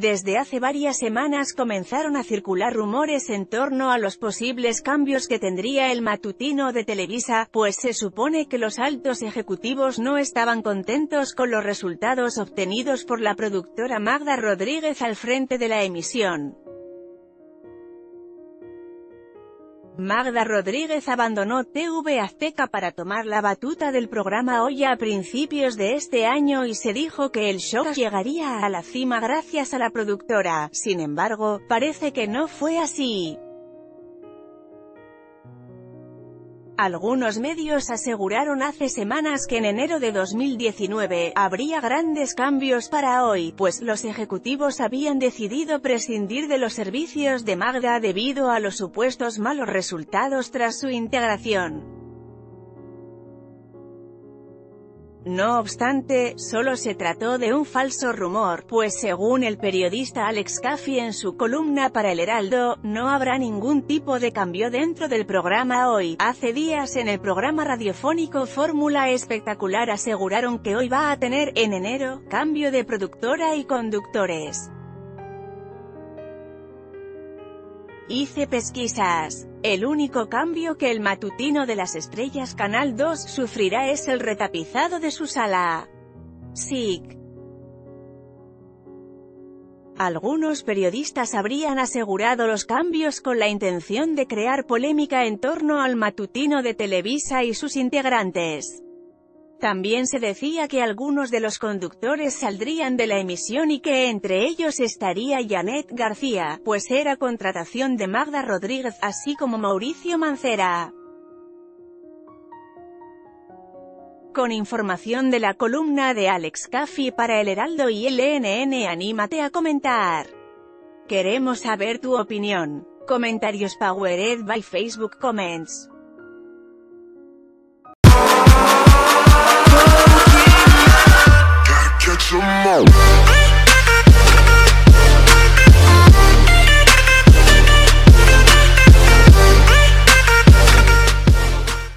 Desde hace varias semanas comenzaron a circular rumores en torno a los posibles cambios que tendría el matutino de Televisa, pues se supone que los altos ejecutivos no estaban contentos con los resultados obtenidos por la productora Magda Rodríguez al frente de la emisión. Magda Rodríguez abandonó TV Azteca para tomar la batuta del programa Hoy a principios de este año y se dijo que el show llegaría a la cima gracias a la productora, sin embargo, parece que no fue así. Algunos medios aseguraron hace semanas que en enero de 2019, habría grandes cambios para hoy, pues los ejecutivos habían decidido prescindir de los servicios de Magda debido a los supuestos malos resultados tras su integración. No obstante, solo se trató de un falso rumor, pues según el periodista Alex Caffey en su columna para El Heraldo, no habrá ningún tipo de cambio dentro del programa hoy. Hace días en el programa radiofónico Fórmula Espectacular aseguraron que hoy va a tener, en enero, cambio de productora y conductores. Hice pesquisas. El único cambio que el matutino de las estrellas Canal 2 sufrirá es el retapizado de su sala. SIC. Algunos periodistas habrían asegurado los cambios con la intención de crear polémica en torno al matutino de Televisa y sus integrantes. También se decía que algunos de los conductores saldrían de la emisión y que entre ellos estaría Janet García, pues era contratación de Magda Rodríguez, así como Mauricio Mancera. Con información de la columna de Alex Caffey para El Heraldo y LNN anímate a comentar. Queremos saber tu opinión. Comentarios Powered by Facebook Comments. Yeah.